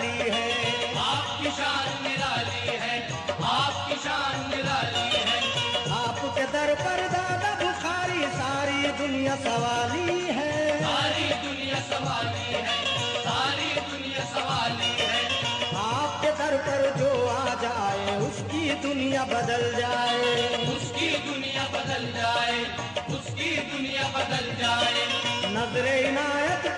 निराली है। आपकी शान निराली है। आपकी शान निराली है। आपके दर पर दादा बुखारी सारी दुनिया सवाली है। सारी दुनिया सवाली है। सारी दुनिया सवाली है। आपके दर पर जो आ जाए उसकी दुनिया बदल जाए। उसकी दुनिया बदल जाए। उसकी दुनिया बदल जाए। नजरे इनायत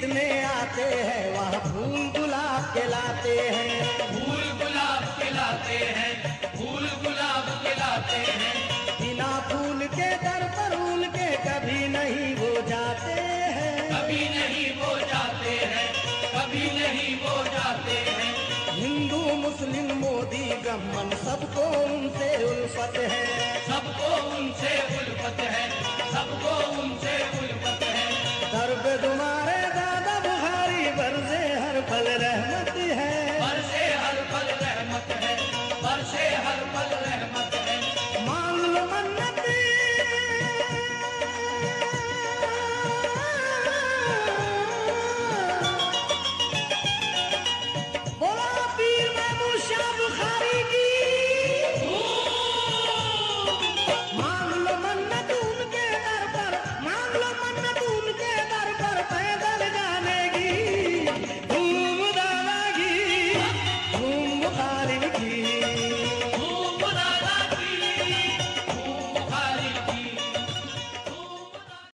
जितने आते हैं वहाँ फूल गुलाब के लाते हैं। फूल गुलाब खिलाते हैं फूल गुलाब खिलाते हैं। बिना फूल के दर पर उल के कभी नहीं वो जाते हैं। कभी नहीं वो जाते हैं कभी नहीं वो जाते हैं। हिंदू मुस्लिम मोदी ब्राह्मण सबको उनसे उल्फत है। रहमते